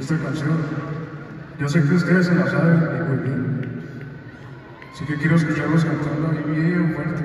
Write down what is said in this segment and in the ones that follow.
esta canción. Yo sé que ustedes se la saben de muy bien. Así que quiero escucharlos cantando ahí bien fuerte,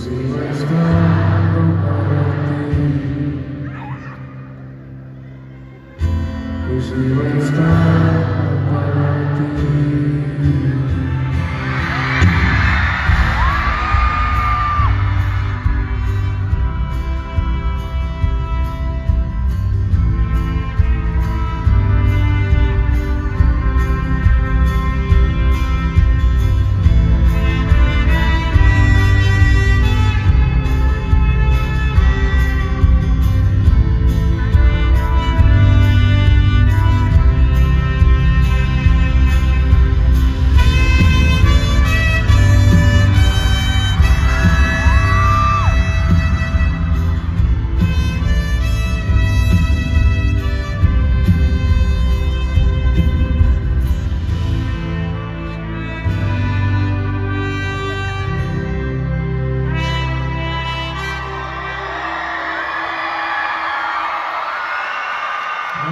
Shiva Star.